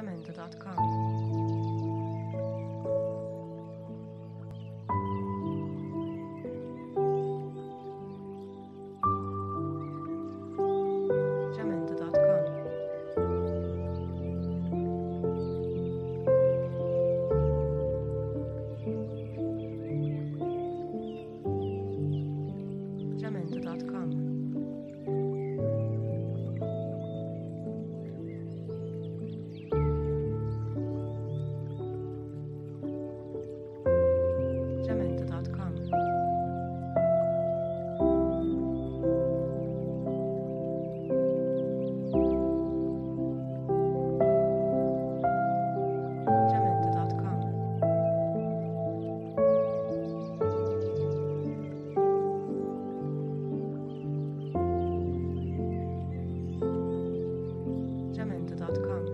jamendo.com. gmail.com.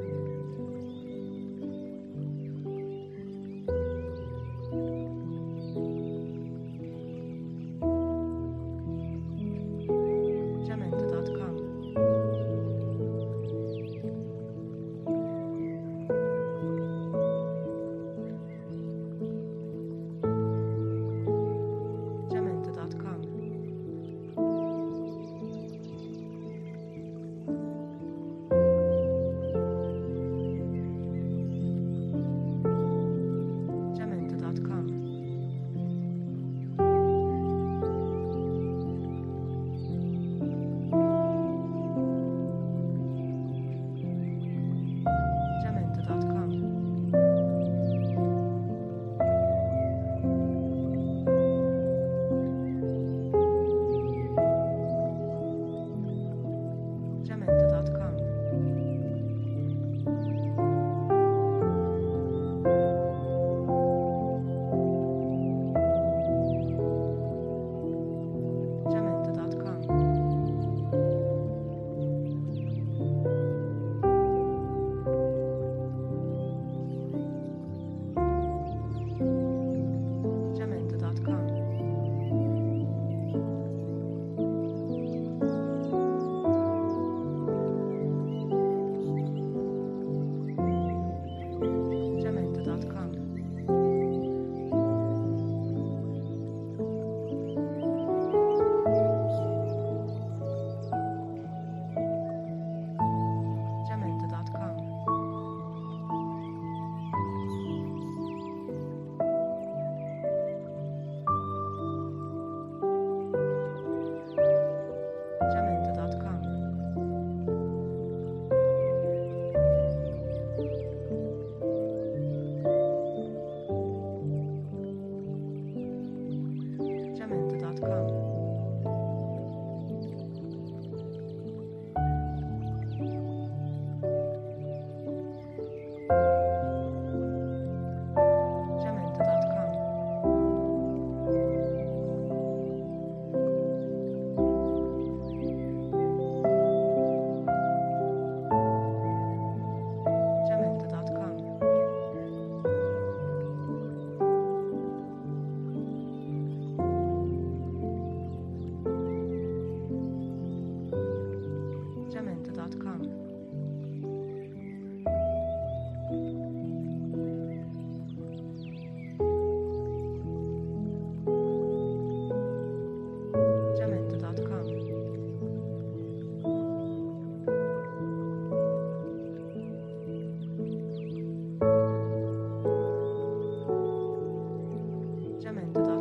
l'atteggiamento da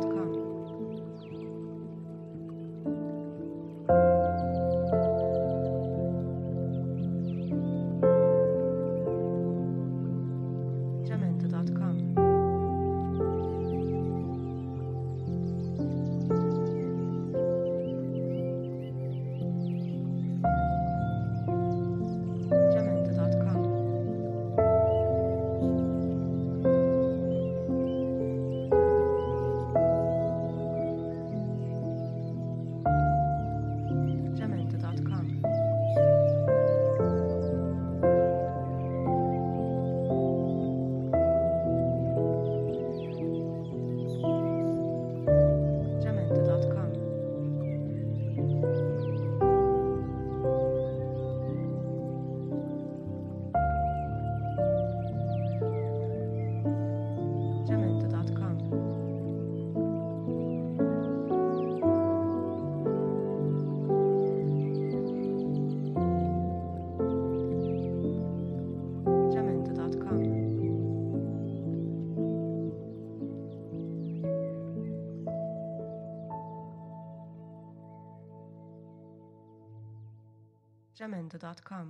jamendo.com